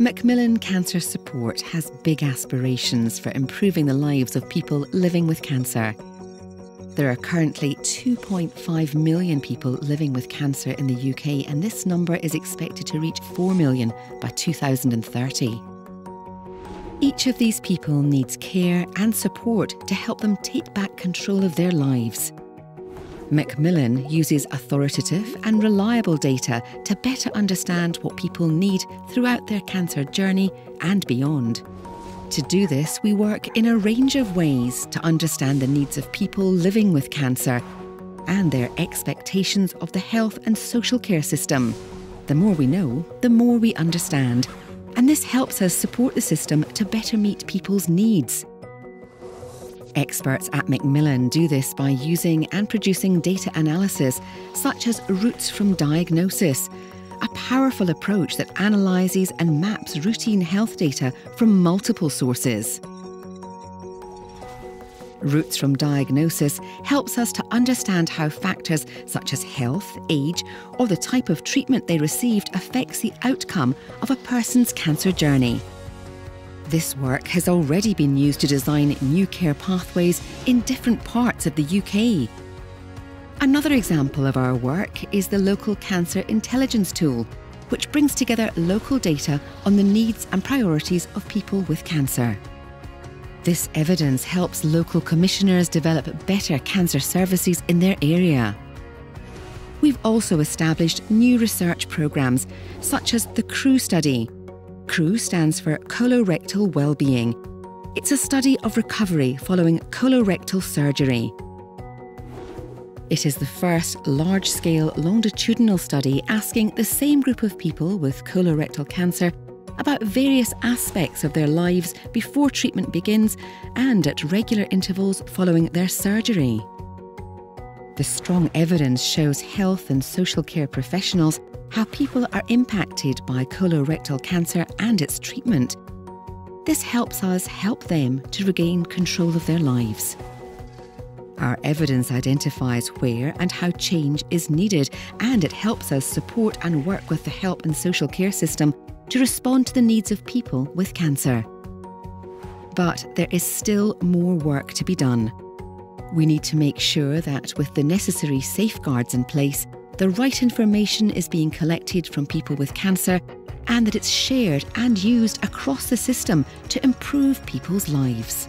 Macmillan Cancer Support has big aspirations for improving the lives of people living with cancer. There are currently 2.5 million people living with cancer in the UK, and this number is expected to reach 4 million by 2030. Each of these people needs care and support to help them take back control of their lives. Macmillan uses authoritative and reliable data to better understand what people need throughout their cancer journey and beyond. To do this, we work in a range of ways to understand the needs of people living with cancer and their expectations of the health and social care system. The more we know, the more we understand. And this helps us support the system to better meet people's needs. Experts at Macmillan do this by using and producing data analysis, such as routes from diagnosis, a powerful approach that analyses and maps routine health data from multiple sources. Routes from diagnosis helps us to understand how factors such as health, age, or the type of treatment they received affects the outcome of a person's cancer journey. This work has already been used to design new care pathways in different parts of the UK. Another example of our work is the Local Cancer Intelligence Tool, which brings together local data on the needs and priorities of people with cancer. This evidence helps local commissioners develop better cancer services in their area. We've also established new research programmes, such as the CREW study, CREW stands for Colorectal Wellbeing. It's a study of recovery following colorectal surgery. It is the first large scale longitudinal study asking the same group of people with colorectal cancer about various aspects of their lives before treatment begins and at regular intervals following their surgery. The strong evidence shows health and social care professionals how people are impacted by colorectal cancer and its treatment. This helps us help them to regain control of their lives. Our evidence identifies where and how change is needed, and it helps us support and work with the health and social care system to respond to the needs of people with cancer. But there is still more work to be done. We need to make sure that, with the necessary safeguards in place, the right information is being collected from people with cancer and that it's shared and used across the system to improve people's lives.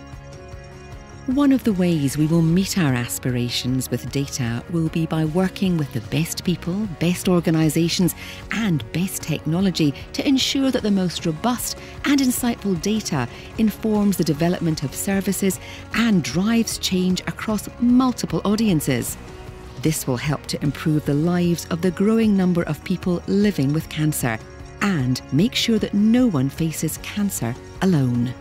One of the ways we will meet our aspirations with data will be by working with the best people, best organisations, and best technology to ensure that the most robust and insightful data informs the development of services and drives change across multiple audiences. This will help to improve the lives of the growing number of people living with cancer and make sure that no one faces cancer alone.